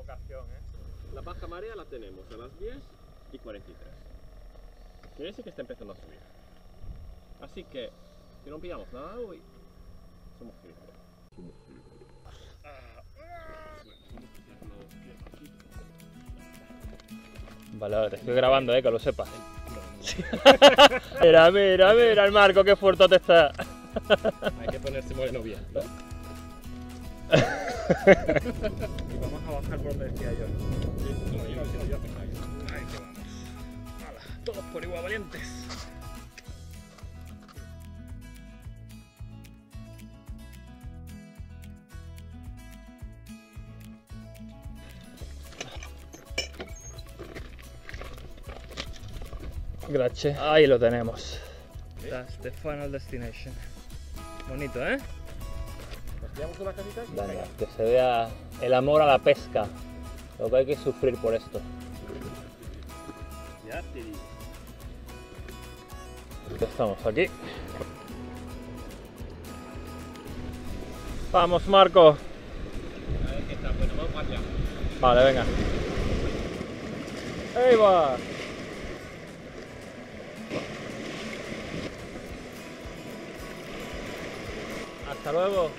ocasión, ¿eh? La baja marea la tenemos a las 10 y 43. Quiere decir que está empezando a subir. Así que, si no pillamos nada hoy, somos gilipollas. Somos Vale, vale, te estoy grabando, eh, que lo sepas. mira, mira, mira el marco, qué fuerte está. Hay que ponerse moreno bien. ¿no? Vamos a bajar por donde decía yo. Ahí que vamos. Todos por igual valientes. Gracias. Ahí lo tenemos. That's the final destination. Bonito, ¿eh? ¿Nos una casita aquí? Venga, que se vea el amor a la pesca. Lo que hay que sufrir por esto. Ya te digo. Ya estamos aquí. Vamos, Marco. A ver qué tal. Bueno, vamos allá. Vale, venga. ¡Ahí va! Hasta luego.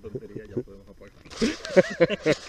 Tontería ya podemos apagar.